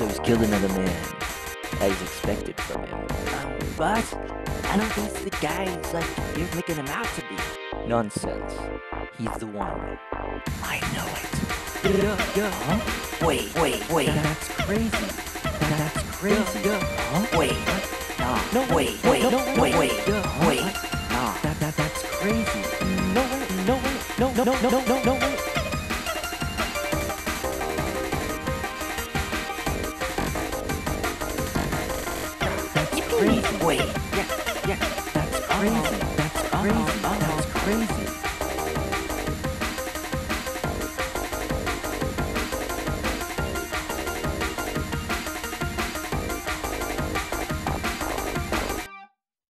So he's killed another man. as expected from him. Oh, but I don't think the guy who's like you're making him out to be. Nonsense. He's the one. I know it. Yeah, yeah. Huh? Wait, wait, wait. That's crazy. That's crazy. Huh? Wait. Nah. No, wait, wait, no, no, wait, no, wait, no, huh? wait. Nah. That, that, that's crazy. No way, no way, no, no, no, no, no, no, no crazy. Wait. Yeah, yeah, that's crazy. That's crazy. That's crazy.